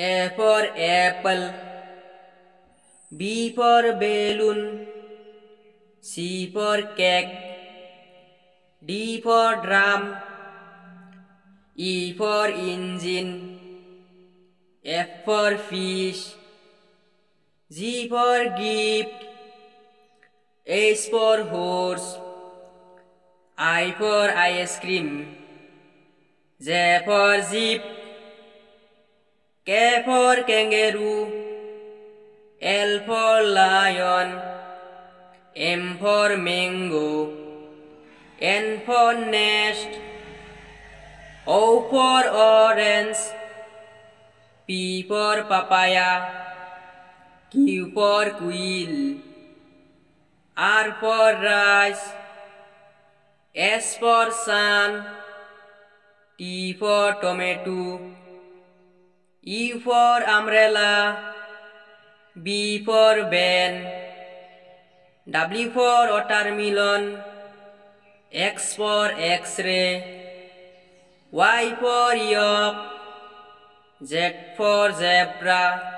A for apple. B for balloon. C for cake. D for drum. E for engine. F for fish. G for gift. H for horse. I for ice cream. J for zip. K for kangaroo. L for lion. M for mango. N for nest. O for orange. P for papaya. Q for quill. R for rice. S for sun. T for tomato. U for umbrella. B for Ben. W for watermelon. X for X-ray. Y for yolk. Z for zebra.